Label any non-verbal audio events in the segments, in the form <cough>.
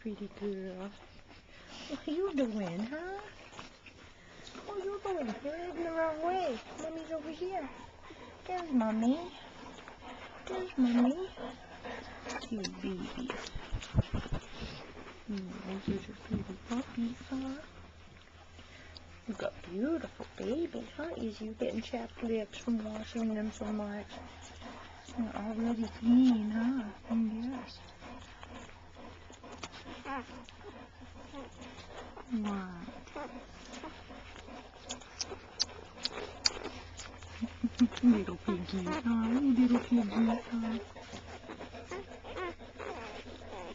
pretty girl. What are you doing, huh? Doing? You're heading the wrong way. Mommy's over here. There's mommy. There's mommy. You baby. Mm, those are just little puppies, huh? You got beautiful babies, huh? Is you getting chapped lips from washing them so much? They're already clean, huh? Mm, yes. What? little piggies, huh? Little piggies, huh?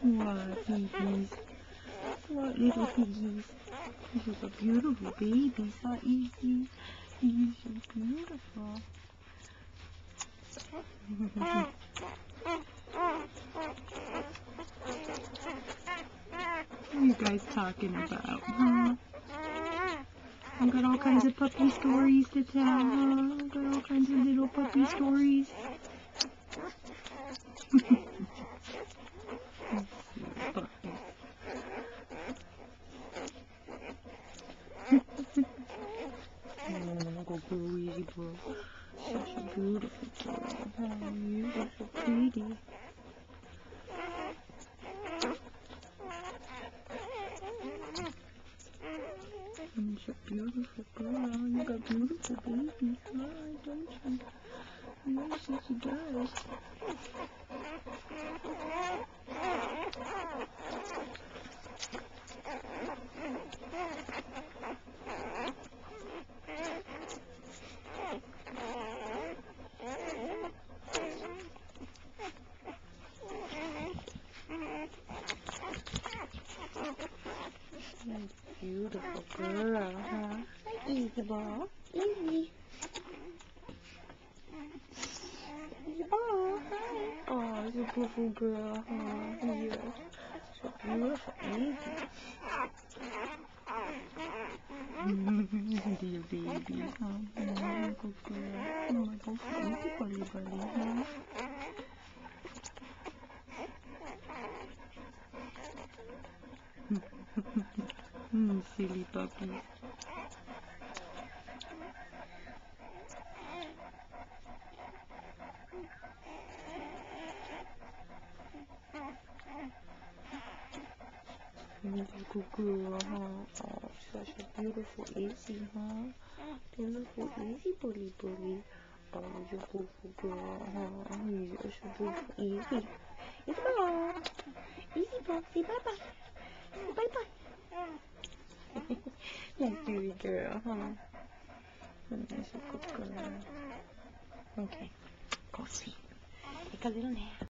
What, piggies? What little piggies? These are beautiful babies, huh, Easy? Easy, beautiful. what are you guys talking about, huh? I've got all kinds of puppy stories to tell, huh? I've got all kinds of little puppy stories. <laughs> Such <laughs> a beautiful girl. Oh, you're so pretty. You're a beautiful girl. You got beautiful babies, huh? Don't you? Yes, yes, she does. Beautiful girl, huh? Easy Ball. Easy. Ball, hi. Oh, a beautiful girl, huh? Yes. So beautiful, Easy. Dear baby, huh? Oh, good girl. Oh, my God, easy, buddy, buddy, huh? Silly girl, huh? Oh, such a beautiful Izzy, huh? Beautiful Izzy, bully bully. Oh, you're beautiful huh? You're such a beautiful Izzy. Izzy ball. Izzy ball. Say bye-bye. Baby girl, good girl. Okay, go sleep. Take a little nap.